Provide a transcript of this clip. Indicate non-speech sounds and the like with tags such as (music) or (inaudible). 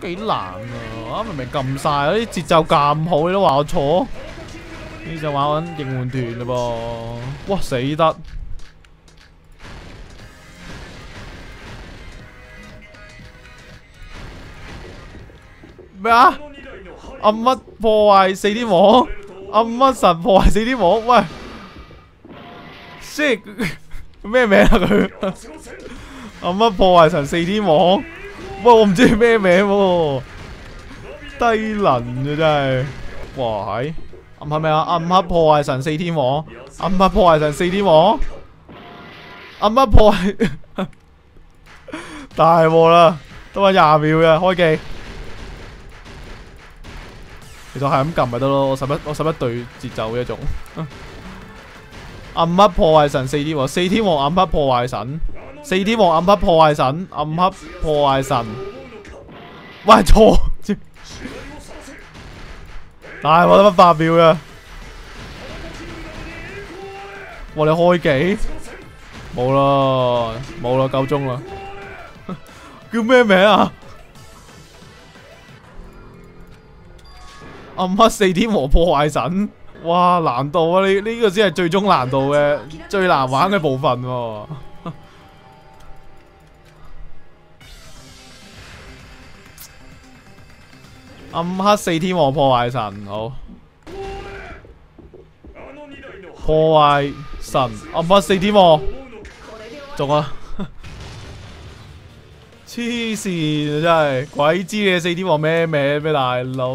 都幾難啊！明明撳晒，嗰啲節奏咁好，你都話我錯？呢就玩緊應援團嘞噃！哇死得！咩啊？暗乜破壞四天王？暗乜神破壞四天王？喂，即 (laughs) 咩名啊佢？(laughs) 暗乜破壞神四天王？喂，我唔知咩名喎，低能嘅真係。哇系，暗係咪啊？暗黑破壞神四天王，暗黑破壞神四天王，暗黑破壞 (laughs) 大鑊啦，都系廿秒嘅開機。其實係咁撳咪得咯，我十一我使乜對節奏嘅一種。(laughs) 暗黑破壞神四天王，四天王暗黑破壞神，四天王暗黑破壞神，暗黑破壞神。喂錯，大鑊得乜八秒嘅？我哋開機冇啦，冇啦，夠鐘啦。(laughs) 叫咩名啊？暗黑四天王破壞神，哇難度啊！呢呢個先係最終難度嘅最難玩嘅部分喎。暗黑四天王破坏神，好破坏神暗黑四天王，仲 (laughs) 啊！黐线真系，鬼知你四天王咩名咩大佬？